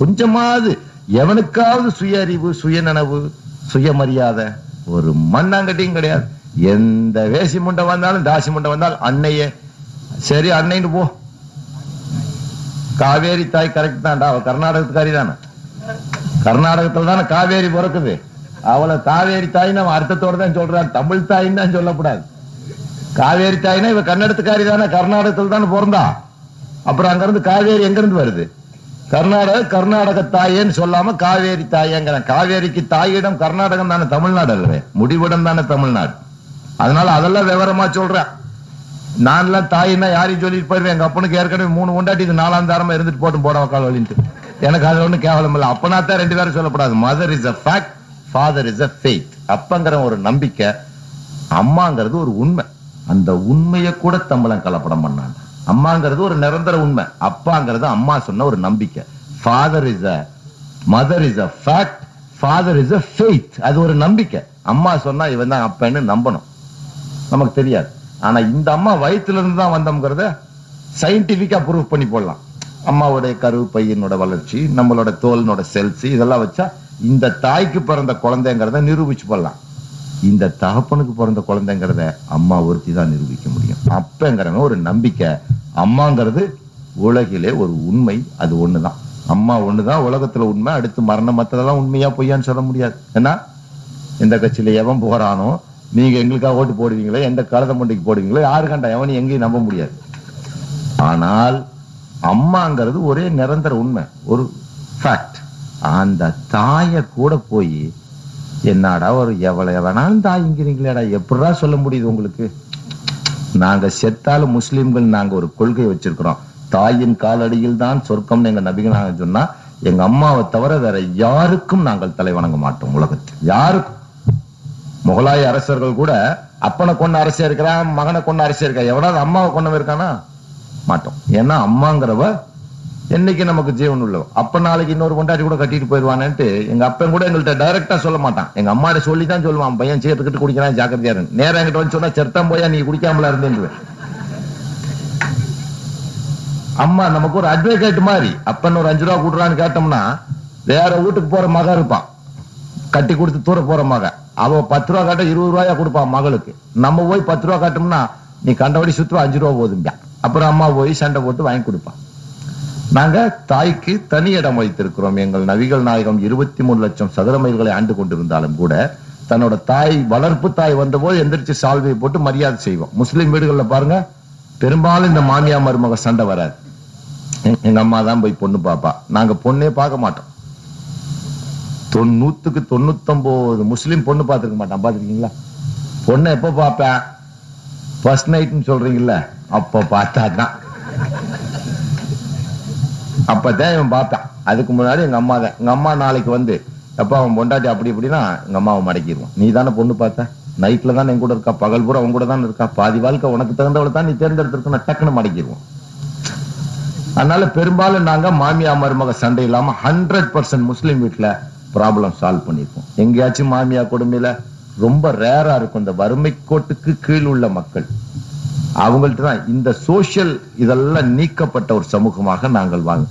கொஞ்சமாவது எவனுக்காவது சுய அறிவு சுயநனவு சுயமரியாதை ஒரு மண்ணாங்கட்டியும் கிடையாது. எந்த வேசி முண்டை வந்தாலும் தாசி முண்டை வந்தாலும் அன்னையே. சரி அன்னைன்னு போ. காவேரி தாய் கரெக்ட் தான்டா. அவ கர்நாடகத்துக்காரி தானே. கர்நாடகத்துல தானே காவேரி பிறக்குது. அவளை காவேரி தாய் அவன் அர்த்தத்தோட தான் சொல்றான். தமிழ் தாயின்னு தான் சொல்லக்கூடாது. காவேரி தாய்னா இவ கன்னடத்துக்காரி தானே. கர்நாடகத்துல தானே பிறந்தா. அப்புறம் அங்கிருந்து காவேரி எங்கிருந்து வருது? கர்நாடக கர்நாடக தாயேன்னு சொல்லாம காவேரி தாயேங்கிறேன் காவேரிக்கு தாயிடம் கர்நாடகம் தானே தமிழ்நாடு அல்லவே? முடிவிடம் தானே தமிழ்நாடு. அதனால அதெல்லாம் விவரமா சொல்றேன். நான்லாம் தாயின்னா யாரையும் சொல்லிட்டு போயிருவேன். எங்க அப்பனுக்கு ஏற்கனவே மூணு கொண்டாட்டி இது நாலாம் தாரமா இருந்துட்டு போட்டு போட உக்கால் வழின்ட்டு எனக்கு அது ஒன்றும் கேவலம் இல்லை. அப்பனா தான் ரெண்டு பேரும் சொல்லப்படாது. Mother is a fact father is a faith அப்பங்கிற ஒரு நம்பிக்கை அம்மாங்கிறது ஒரு உண்மை. அந்த உண்மையை கூட தம்பளம் கலப்படம் பண்ணாங்க அம்மாங்கிறது ஒரு நிரந்தர உண்மை. அப்பாங்கிறது அம்மா சொன்ன ஒரு நம்பிக்கை. Father is a mother is a fact father is a faith அது ஒரு நம்பிக்கை. அம்மா சொன்னா இவன் தான் அப்பன்னு நம்பணும். நமக்கு தெரியாது. ஆனா இந்த அம்மா வயிற்றுல இருந்து தான் வந்தோம்ங்கிறத சயின்டிபிக்கா ப்ரூவ் பண்ணி போடலாம். அம்மாவுடைய கரு பையனோட வளர்ச்சி நம்மளோட தோலினோட செல்ஸ் இதெல்லாம் வச்சா இந்த தாய்க்கு பிறந்த குழந்தைங்கிறத நிரூபிச்சு போடலாம். இந்த தகப்பனுக்கு பிறந்த குழந்தைங்கிறத அம்மா ஒருத்தி தான் நிரூபிக்க முடியும். அப்பங்கிறவன் ஒரு நம்பிக்கை. அம்மாங்கிறது உலகிலே ஒரு உண்மை அது ஒன்று தான் அம்மா ஒன்று தான் உலகத்தில் உண்மை அடுத்து மரணம் மற்றதெல்லாம் உண்மையாக பொய்யான்னு சொல்ல முடியாது. ஏன்னா எந்த கட்சியில் எவன் போகிறானோ நீங்கள் எங்களுக்காக ஓட்டு போடுவீங்களோ எந்த கழுத மண்டிக்கு போடுவீங்களோ யாரு கண்டா எவனையும் எங்கேயும் நம்ப முடியாது. ஆனால் அம்மாங்கிறது ஒரே நிரந்தர உண்மை ஒரு ஃபேக்ட் அந்த தாயை கூட போய் என்னடா ஒரு எவ்வளோ வேணாலும் தாய்ங்கிறீங்களேடா எப்படா சொல்ல முடியுது உங்களுக்கு? நாங்க செத்தாலும் முஸ்லீம்கள் நாங்க ஒரு கொள்கை வச்சிருக்கிறோம். தாயின் காலடியில் தான் சொர்க்கம்னு எங்க நபிகள் நாங்க சொன்னா எங்க அம்மாவை தவிர வேற யாருக்கும் நாங்கள் தலை வணங்க மாட்டோம் உலகத்தில். யாருக்கும். முகலாய அரசர்கள் கூட அப்பனை கொண்டு அரசியா இருக்கிறான் மகனை கொண்டு அரசியா இருக்கா? எவனாவது அம்மாவை கொண்டவன் இருக்கானா? மாட்டோம். ஏன்னா அம்மாங்கிறவ என்னைக்கு நமக்கு ஜீவன் உள்ளவ அப்ப நாளைக்கு இன்னொரு கொண்டாடி கூட கட்டிட்டு போயிடுவானேன்ட்டு எங்க அப்பன் கூட எங்கள்கிட்ட டைரக்டா சொல்ல மாட்டான். எங்க அம்மாட்ட சொல்லி தான் சொல்லுவான் பையன் சேர்த்துக்கிட்டு குடிக்கிறான் ஜாக்கிரதையா இருக்கு நேரம் என்கிட்ட வந்து சொன்னா செத்தான் போயா நீ குடிக்காமல இருந்தேன் அம்மா நமக்கு ஒரு அட்வொகேட் மாதிரி அப்பன் ஒரு அஞ்சு ரூபா கூட்டுறான்னு கேட்டோம்னா வேற வீட்டுக்கு போற மக இருப்பான். கட்டி கொடுத்து தூர போற மக அவ பத்து ரூபா காட்ட இருபது ரூபாயா கொடுப்பான் மகளுக்கு. நம்ம போய் பத்து ரூபா காட்டோம்னா நீ கண்டபடி சுத்துவா அஞ்சு ரூபா போதும்பியா அப்புறம் அம்மா போய் சண்டை போட்டு வாங்கி கொடுப்பான். நாங்க தாய்க்கு தனி இடம் வைத்திருக்கிறோம். எங்கள் நவிகள் நாயகம் இருபத்தி மூணு லட்சம் சதுர மைல்களை ஆண்டு கொண்டிருந்தாலும் கூட தன்னோட தாய் வளர்ப்பு தாய் வந்தபோது எந்திரிச்சு சால்வையை போட்டு மரியாதை செய்வோம். முஸ்லீம் வீடுகளில் பாருங்க பெரும்பாலும் இந்த மாமியா மருமக சண்டை வராது. எங்க- அம்மா தான் போய் பொண்ணு பாப்பா. நாங்க பொண்ணே பார்க்க மாட்டோம். தொண்ணூத்துக்கு தொண்ணூத்தொன்பது முஸ்லீம் பொண்ணு பார்த்துருக்க மாட்டான். பார்த்துருக்கீங்களா? பொண்ணை எப்போ பார்ப்பேன்? ஃபர்ஸ்ட் நைட்னு சொல்றீங்கல்ல அப்போ பார்த்தா தான் அப்பதான் இவன் பார்த்தான். அதுக்கு முன்னாடி எங்க அம்மா தான் எங்க அம்மா நாளைக்கு வந்து எப்ப அவன் பொண்டாட்டி அப்படி இப்படின்னா எங்க அம்மாவை மடக்கிடுவான். நீ தானே பொண்ணு பார்த்த? நைட்ல தான் என் கூட இருக்கா? பகல் பூரா உன் கூட தான் இருக்கா? பாதி வாழ்க்கை உனக்கு தகுந்தவளை தான் நீ தேர்ந்தெடுத்திருக்க டக்குன்னு மடக்கிடுவோம் அதனால பெரும்பாலும் நாங்க மாமியா மருமக சண்டை இல்லாம ஹண்ட்ரட் பர்சன்ட் முஸ்லீம் வீட்டுல ப்ராப்ளம் சால்வ் பண்ணிருக்கோம். எங்கேயாச்சும் மாமியா கொடுமையில ரொம்ப ரேரா இருக்கும். இந்த வறுமை கோட்டுக்கு கீழ் உள்ள மக்கள். அவங்கள்ட்ட தான் இந்த சோசியல் இதெல்லாம் நீக்கப்பட்ட ஒரு சமூகமாக நாங்கள் வாங்க